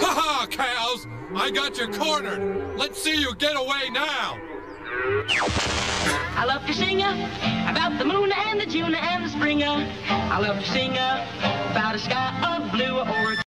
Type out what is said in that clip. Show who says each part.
Speaker 1: Ha ha, cows! I got you cornered. Let's see you get away now.
Speaker 2: I love to sing about the moon and the June and the Springer. I love to sing about a sky of blue or